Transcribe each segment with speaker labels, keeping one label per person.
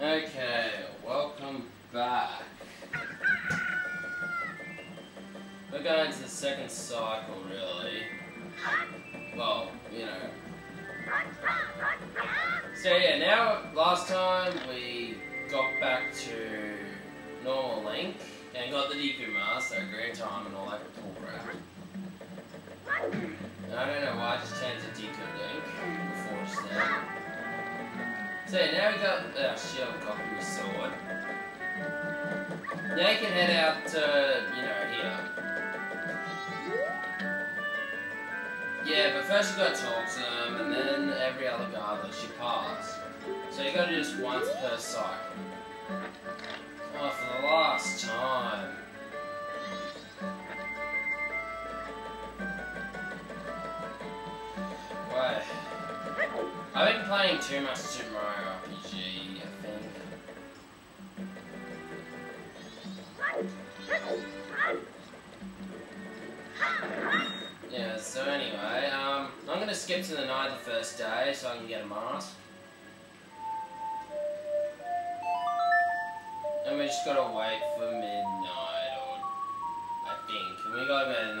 Speaker 1: Okay, welcome back. We're going to the second cycle, really. Well, you know. So yeah, now, last time we got back to normal Link and got the Mask, so green time and all that cool crap. I don't know why I just changed to Deku Link before just now. So now we got our shield copy sword. Now you can head out to, you know, here. Yeah, but first you gotta talk to them, and then every other guard lets you pass. So you gotta do this once per cycle. Oh, for the last time. I've been playing too much Super Mario RPG, I think. Yeah, so anyway, um, I'm gonna skip to the night the first day so I can get a mask. And we just gotta wait for midnight, or I think. And we gotta go to the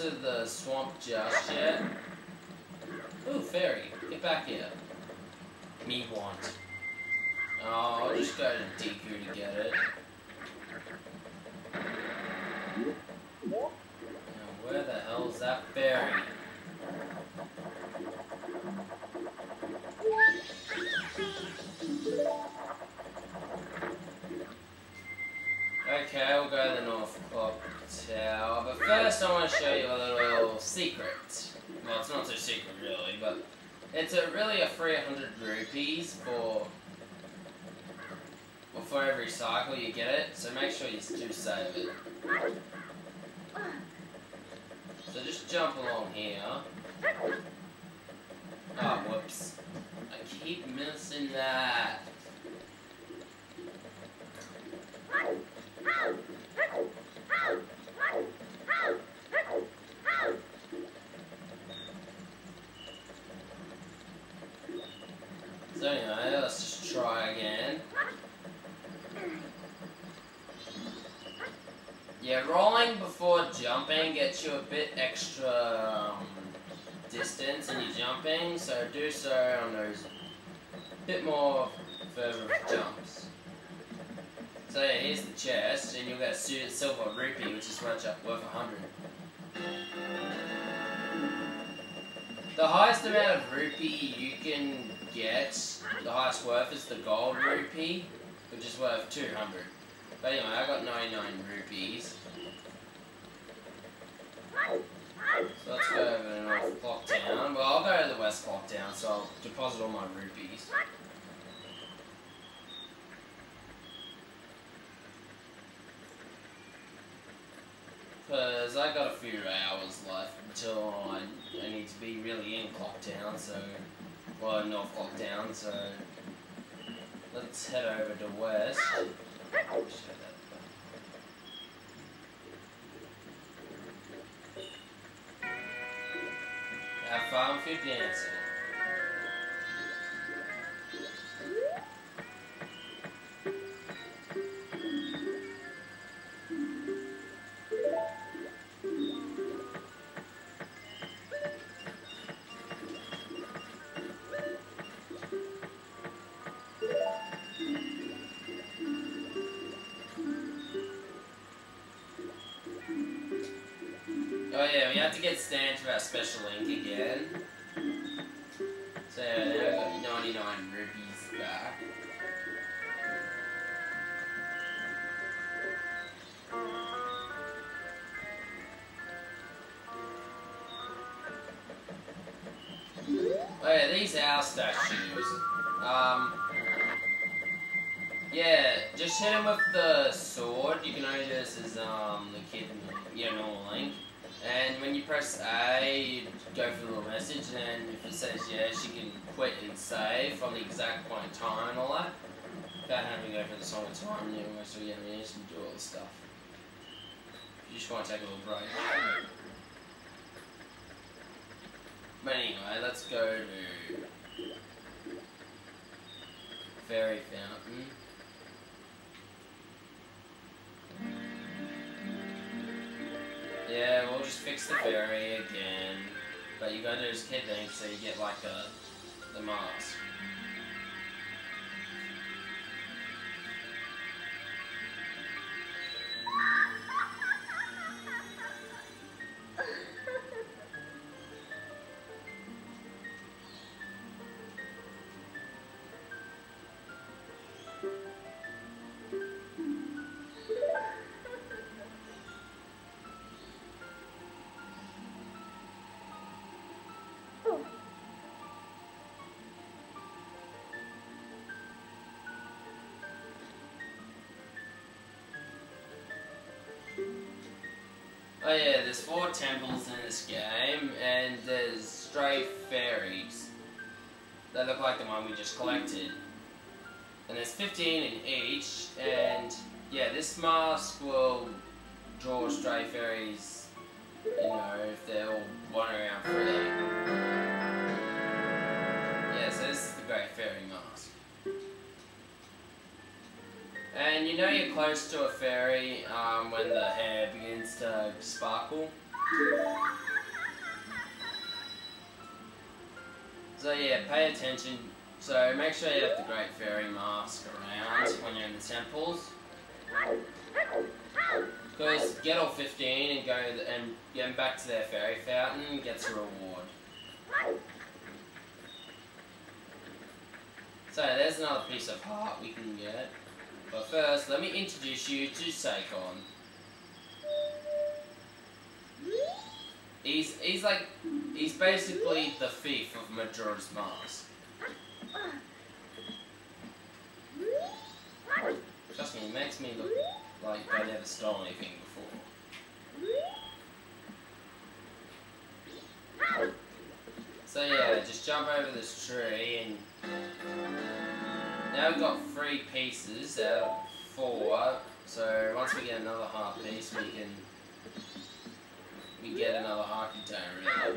Speaker 1: to the swamp just yet. Ooh, fairy, get back here. Me want. Oh, I'll just go to Deku to get it. Now, where the hell is that fairy? Okay, we'll go to the North Clock Tower, but first I want to show you a little secret. Well, it's not so secret really, but it's a really a free 100 rupees for well, for every cycle you get it, so make sure you do save it. So just jump along here. Oh, whoops. I keep missing that. So anyway, let's just Yeah, rolling before jumping gets you a bit extra um, distance in your jumping, so do so on those bit more further jumps. So yeah, here's the chest, and you'll get a silver rupee, which is worth worth 100. The highest amount of rupee you can get, the highest worth is the gold rupee, which is worth 200. But anyway, I got 99 rupees. So let's go over to the North Clock Town. Well, I'll go to the West Clock Town, so I'll deposit all my rupees. Because I got a few hours left until I, I need to be really in Clock Town, so... Well, not Clock Town, so... Let's head over to West. Have fun your dancing. Oh yeah, we have to get Stan for our special link again. So yeah, now we got 99 rupees back. Oh yeah, these owl statues. Um, yeah, just hit him with the sword. You can only do this as um the kid in the, yeah, normal link. And when you press A, you go for the little message, and if it says yes, you can quit and save from the exact point in time and all that. Without having to go for the song of time, you almost all your ammunition, do all this stuff. You just want to take a little break. But anyway, let's go to Fairy Fountain. Fix the fairy again. But you go to his is kid thing so you get like a the mask. Oh yeah, there's four temples in this game, and there's stray fairies. They look like the one we just collected. And there's 15 in each, and yeah, this mask will draw stray fairies, you know, if they're all wandering around freely. Yeah, so this is the Great Fairy And you know you're close to a fairy um, when the hair begins to sparkle. So yeah, pay attention. So make sure you have the Great Fairy Mask around when you're in the temples. Because get all 15 and go and get them back to their fairy fountain gets a reward. So there's another piece of heart we can get. But first, let me introduce you to Sakon. He's he's like he's basically the thief of Majora's Mask. Trust me, he makes me look like I never stole anything before. So yeah, just jump over this tree and now we've got three pieces out of four. So once we get another heart piece, we can we get another heart container.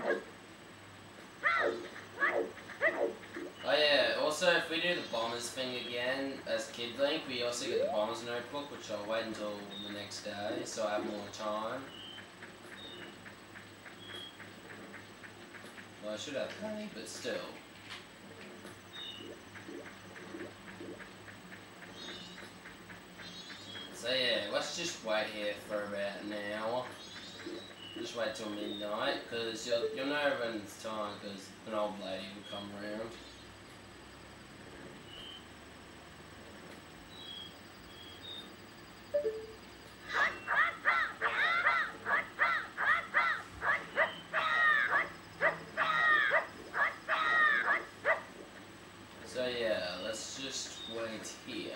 Speaker 1: Really. Oh yeah, also if we do the bombers thing again as Kid Link, we also get the bombers notebook, which I'll wait until the next day, so I have more time. Well, I should have plenty, but still. So yeah, let's just wait here for about an hour. Just wait till midnight, because you'll, you'll know when it's time, because an old lady will come around. So yeah, let's just wait here.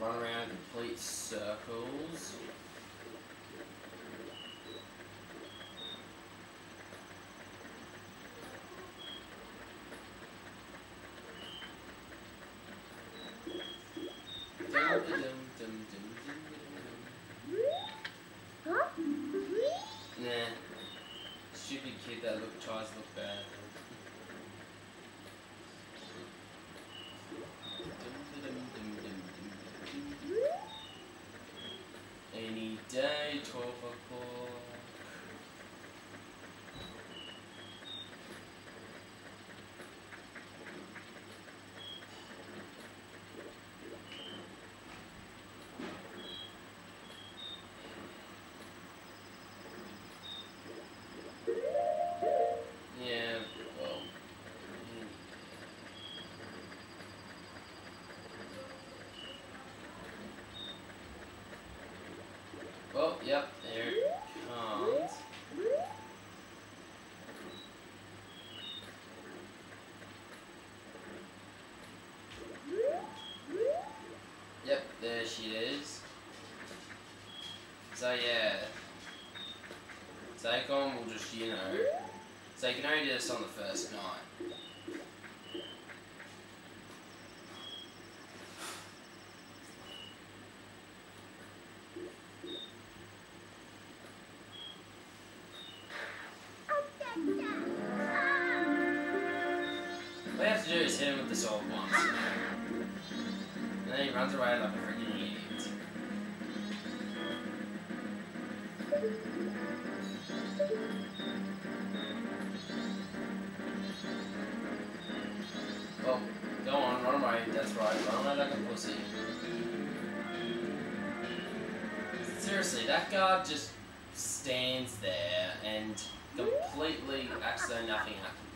Speaker 1: Run around complete circles. Dum, dum, Oh, yep, there it comes. Yep, there she is. So yeah. Sakon will just, you know. So you can only do this on the first night. To do is hit him with the sword once. And then he runs away like a freaking idiot. Well, go on, run away. That's right, run away like a pussy. Seriously, that guard just stands there and completely acts though nothing happened.